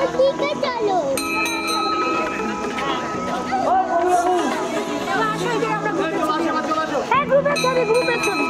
আছে চলো। হ্যাঁ গ্রুপের ছবি গ্রুপের ছবি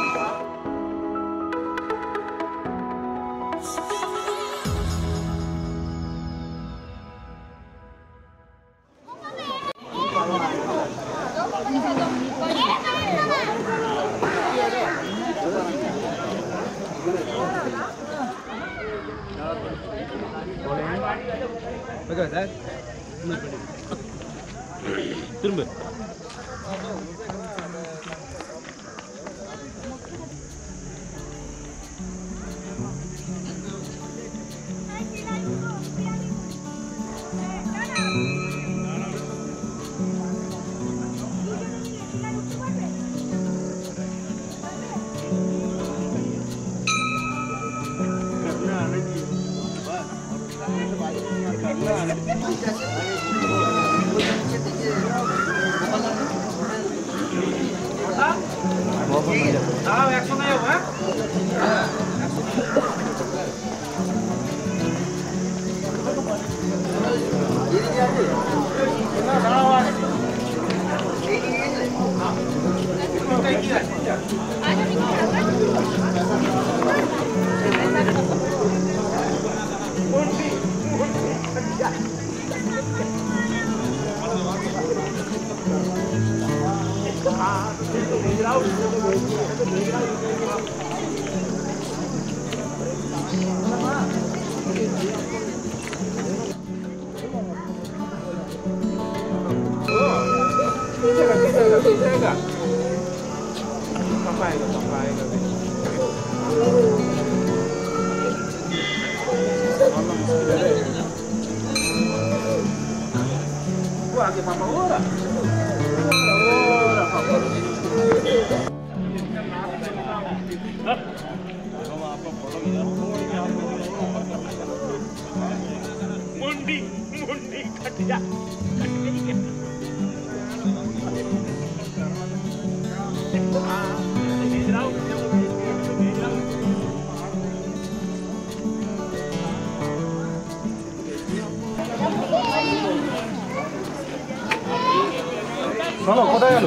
দাঁড়াও Wah, gimana orang? मुंडी कट जा চলো কোথায় গেল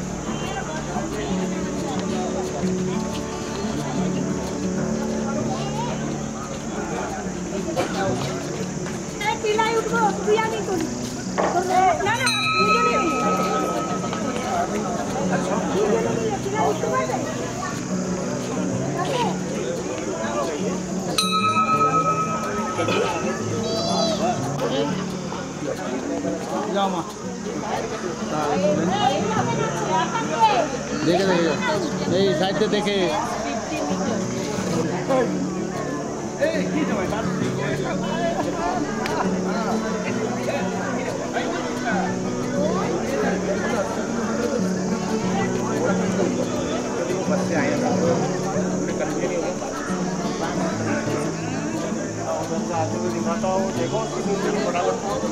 देखे देखे नहीं साइड से देखे ए, 가까운 데고 수준으로 돌아가고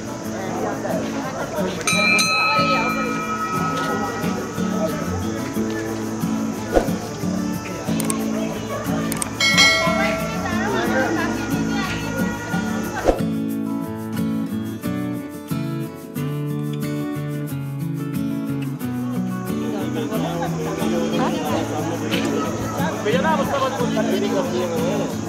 잘못 써가지고 다 내린 거 그거는.